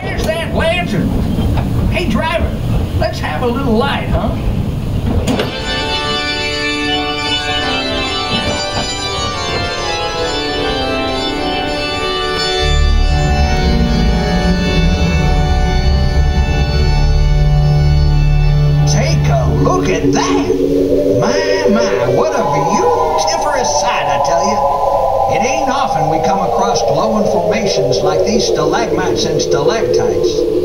There's that lantern. Hey, driver, let's have a little light, huh? Take a look at that. My, my, what a beautiful sight, I tell you. It ain't often we come across glowing formations like these stalagmites and stalactites.